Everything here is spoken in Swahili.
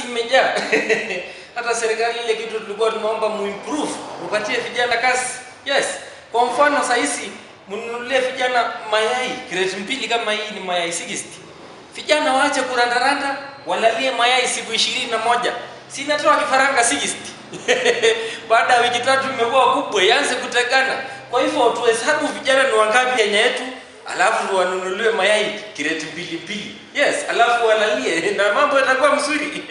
kazi imejaa. Hata serikali ile kitu tulikuwa tumeomba muimprove upatie vijana kazi. Yes. Kwa mfano sahizi mnunulie vijana mayai kreti mbili kama hii ni mayai 60 vijana waache kurandaranda walalie mayai siku ishirini na moja. Sinatoa kifaranga 60 baada ya wiki tatu imekuwa kubwa ianze kutegana. Kwa hivyo tuhesabu vijana ni wangapi yenye yetu alafu wanunuliwe mayai kireti mbili mbili. Yes alafu walalie. Na mambo yatakuwa mzuri.